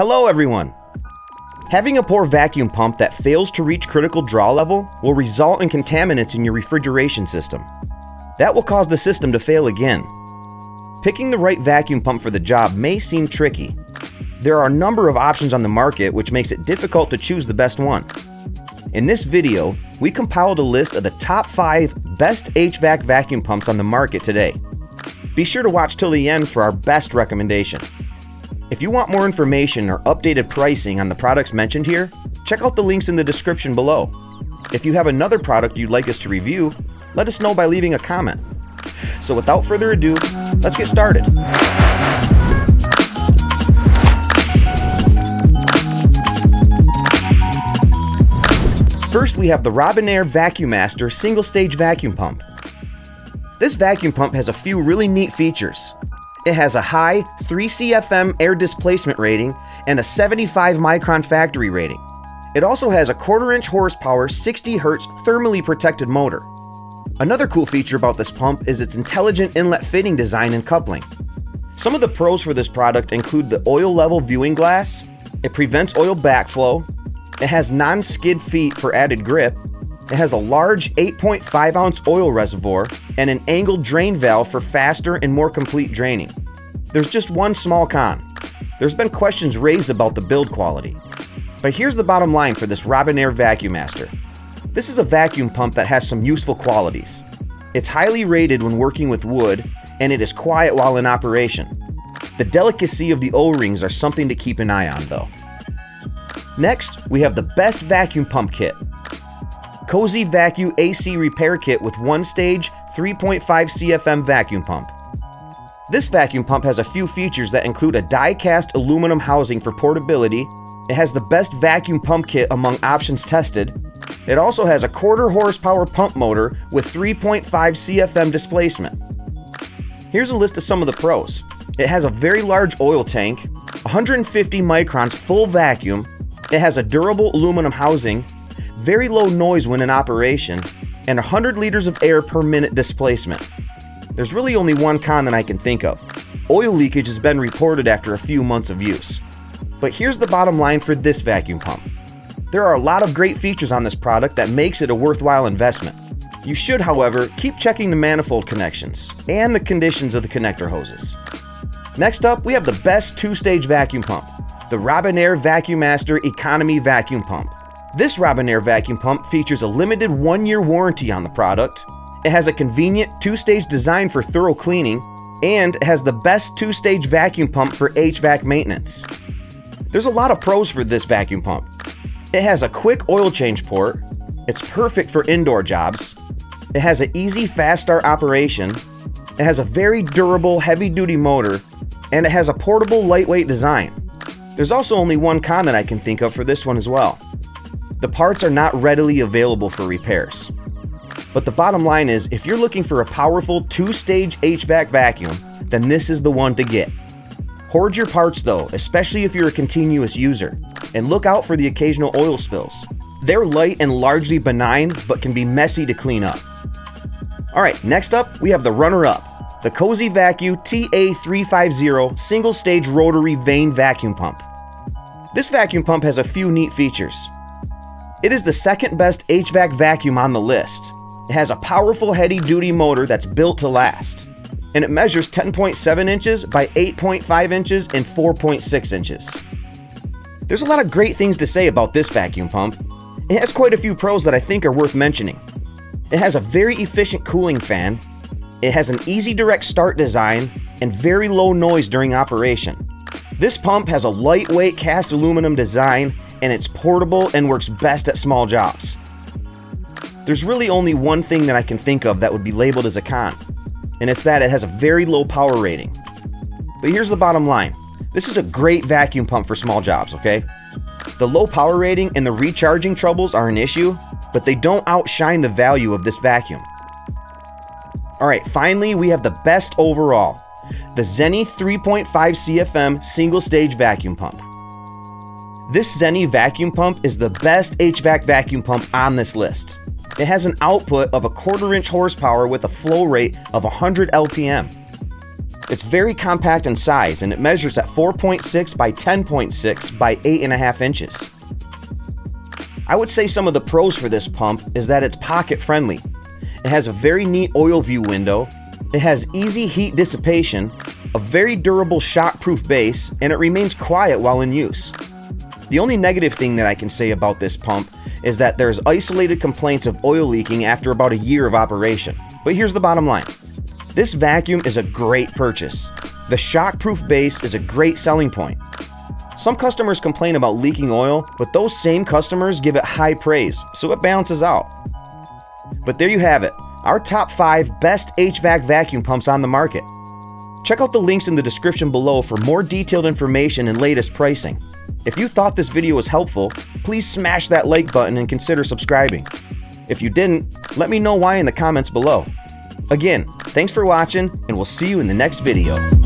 Hello everyone! Having a poor vacuum pump that fails to reach critical draw level will result in contaminants in your refrigeration system. That will cause the system to fail again. Picking the right vacuum pump for the job may seem tricky. There are a number of options on the market which makes it difficult to choose the best one. In this video, we compiled a list of the top 5 best HVAC vacuum pumps on the market today. Be sure to watch till the end for our best recommendation. If you want more information or updated pricing on the products mentioned here, check out the links in the description below. If you have another product you'd like us to review, let us know by leaving a comment. So without further ado, let's get started. First, we have the Robinair VacuMaster single stage vacuum pump. This vacuum pump has a few really neat features. It has a high 3 CFM air displacement rating and a 75 micron factory rating. It also has a quarter inch horsepower 60 Hz thermally protected motor. Another cool feature about this pump is its intelligent inlet fitting design and coupling. Some of the pros for this product include the oil level viewing glass, it prevents oil backflow, it has non skid feet for added grip, it has a large 8.5 ounce oil reservoir and an angled drain valve for faster and more complete draining. There's just one small con. There's been questions raised about the build quality. But here's the bottom line for this Robinair VacuMaster. This is a vacuum pump that has some useful qualities. It's highly rated when working with wood, and it is quiet while in operation. The delicacy of the O-rings are something to keep an eye on though. Next, we have the best vacuum pump kit, Kozyvacu AC Repair Kit with one stage 3.5 CFM vacuum pump. This vacuum pump has a few features that include a die-cast aluminum housing for portability, it has the best vacuum pump kit among options tested, it also has a quarter horsepower pump motor with 3.5 CFM displacement. Here's a list of some of the pros. It has a very large oil tank, 150 microns full vacuum, it has a durable aluminum housing, very low noise when in operation, and 100 liters of air per minute displacement. There's really only one con that I can think of. Oil leakage has been reported after a few months of use. But here's the bottom line for this vacuum pump. There are a lot of great features on this product that makes it a worthwhile investment. You should, however, keep checking the manifold connections and the conditions of the connector hoses. Next up, we have the best two-stage vacuum pump, the Robinair VacuMaster Economy Vacuum Pump. This Robinair vacuum pump features a limited one-year warranty on the product. It has a convenient two-stage design for thorough cleaning, and it has the best two-stage vacuum pump for HVAC maintenance. There's a lot of pros for this vacuum pump. It has a quick oil change port, it's perfect for indoor jobs, it has an easy fast start operation, it has a very durable heavy-duty motor, and it has a portable lightweight design. There's also only one con that I can think of for this one as well. The parts are not readily available for repairs. But the bottom line is, if you're looking for a powerful two-stage HVAC vacuum, then this is the one to get. Hoard your parts though, especially if you're a continuous user, and look out for the occasional oil spills. They're light and largely benign, but can be messy to clean up. Alright, next up, we have the runner-up, the Kozyvacu TA350 single-stage rotary vane vacuum pump. This vacuum pump has a few neat features. It is the second best HVAC vacuum on the list. It has a powerful heavy duty motor that's built to last. And it measures 10.7 inches by 8.5 inches and 4.6 inches. There's a lot of great things to say about this vacuum pump. It has quite a few pros that I think are worth mentioning. It has a very efficient cooling fan, it has an easy direct start design, and very low noise during operation. This pump has a lightweight cast aluminum design and it's portable and works best at small jobs. There's really only one thing that I can think of that would be labeled as a con, and it's that it has a very low power rating. But here's the bottom line. This is a great vacuum pump for small jobs, okay? The low power rating and the recharging troubles are an issue, but they don't outshine the value of this vacuum. Alright, finally we have the best overall, the ZENY 3.5 CFM single stage vacuum pump. This ZENY vacuum pump is the best HVAC vacuum pump on this list. It has an output of a quarter inch horsepower with a flow rate of 100 LPM. It's very compact in size and it measures at 4.6 by 10.6 by 8.5 inches. I would say some of the pros for this pump is that it's pocket friendly. It has a very neat oil view window, it has easy heat dissipation, a very durable shock-proof base, and it remains quiet while in use. The only negative thing that I can say about this pump is that there's isolated complaints of oil leaking after about a year of operation. But here's the bottom line. This vacuum is a great purchase. The shock-proof base is a great selling point. Some customers complain about leaking oil, but those same customers give it high praise, so it balances out. But there you have it, our top 5 best HVAC vacuum pumps on the market. Check out the links in the description below for more detailed information and latest pricing. If you thought this video was helpful, please smash that like button and consider subscribing. If you didn't, let me know why in the comments below. Again, thanks for watching, and we'll see you in the next video.